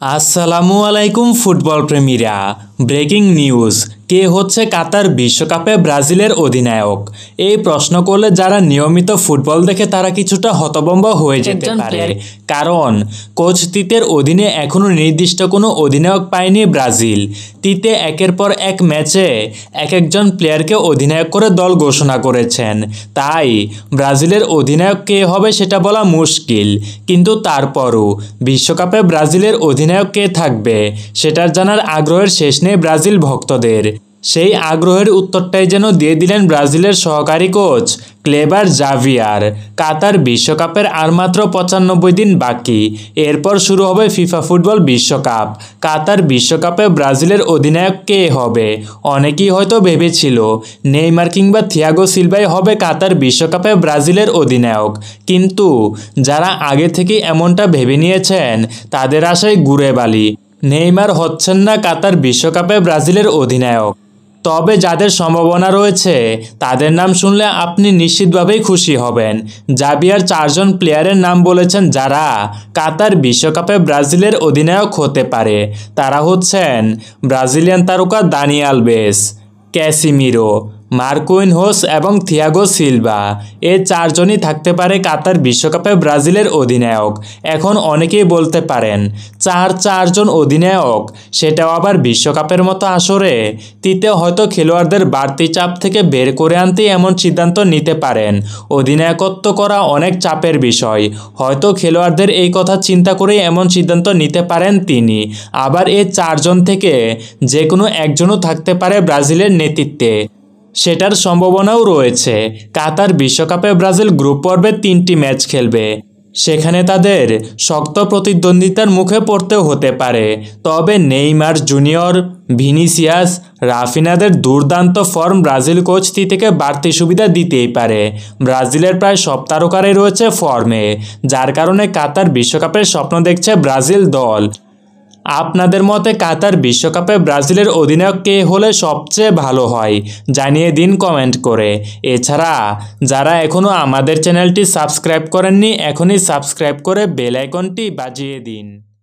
আসসালামু আলাইকুম ফুটবল প্রেমীরা ব্রেকিং নিউজ কে হচ্ছে কাতার বিশ্বকাপে ব্রাজিলের অধিনায়ক? এই প্রশ্ন করলে যারা নিয়মিত ফুটবল দেখে তারা কিছুটা হতবম্ব হয়ে যেতে পারে। কারণ কোচ তিতের অধীনে এখনও নির্দিষ্ট কোনো অধিনায়ক পায়নি ব্রাজিল। তিতে একের পর এক ম্যাচে এক একজন প্লেয়ারকে অধিনায়ক করে দল ঘোষণা করেছেন। তাই ব্রাজিলের অধিনায়ক কে হবে সেটা বলা মুশকিল। কিন্তু তারপরও বিশ্বকাপে ব্রাজিলের অধিনায়ক কে থাকবে সেটার জানার আগ্রহের শেষ নেই ব্রাজিল ভক্তদের। সেই আগ্রহের উত্তরটাই যেন দিয়ে দিলেন ব্রাজিলের সহকারী কোচ ক্লেবার জাভিয়ার। কাতার বিশ্বকাপের আর মাত্র পঁচানব্বই দিন বাকি। এরপর শুরু হবে ফিফা ফুটবল বিশ্বকাপ। কাতার বিশ্বকাপে ব্রাজিলের অধিনায়ক কে হবে? অনেকেই হয়তো ভেবেছিল, নেইমার কিংবা থিয়াগো সিলভাই হবে কাতার বিশ্বকাপে ব্রাজিলের অধিনায়ক। কিন্তু যারা আগে থেকে এমনটা ভেবে নিয়েছেন, তাদের আশায় গুড়ে বালি নেইমার হচ্ছেন না কাতার বিশ্বকাপে ব্রাজিলের অধিনায়ক। তবে যাদের সম্ভাবনা রয়েছে, তাদের নাম শুনলে আপনি নিশ্চিতভাবেই খুশি হবেন। জাবিয়ার চারজন প্লেয়ারের নাম বলেছেন যারা কাতার বিশ্বকাপে ব্রাজিলের অধিনায়ক হতে পারে। তারা হচ্ছেন ব্রাজিলিয়ান তারকা Dani Alves Casemiro Marquinhos এবং থিয়াগো সিলভা। এ চারজনই থাকতে পারে কাতার বিশ্বকাপে ব্রাজিলের অধিনায়ক। এখন অনেকেই বলতে পারেন, চার চারজন অধিনায়ক, সেটাও আবার বিশ্বকাপের মতো আসরে? তিতে হয়তো খেলোয়াড়দের বাড়তি চাপ থেকে বের করে আনতে এমন সিদ্ধান্ত নিতে পারেন। অধিনায়কত্ব করা অনেক চাপের বিষয়। হয়তো খেলোয়াড়দের এই কথা চিন্তা করেই এমন সিদ্ধান্ত নিতে পারেন তিনি। আবার এ চারজন থেকে যে কোনো একজনও থাকতে পারে ব্রাজিলের নেতৃত্বে। সেটার সম্ভাবনাও রয়েছে। কাতার বিশ্বকাপে ব্রাজিল গ্রুপ পর্বে তিনটি ম্যাচ খেলবে। সেখানে তাদের শক্ত প্রতিদ্বন্দ্বিতার মুখে পড়তেও হতে পারে। তবে নেইমার জুনিয়র, ভিনিসিয়াস, রাফিনাদের দুর্দান্ত ফর্ম ব্রাজিল কোচ থেকে বাড়তি সুবিধা দিতেই পারে। ব্রাজিলের প্রায় সব রয়েছে ফর্মে, যার কারণে কাতার বিশ্বকাপের স্বপ্ন দেখছে ব্রাজিল দল। আপনাদের মতে কাতার বিশ্বকাপে ব্রাজিলের অধিনায়ক কে হলে সবচেয়ে ভালো হয়? জানিয়ে দিন কমেন্ট করে। এছাড়া, যারা এখনও আমাদের চ্যানেলটি সাবস্ক্রাইব করেননি, এখনই সাবস্ক্রাইব করে বেল আইকনটি বাজিয়ে দিন।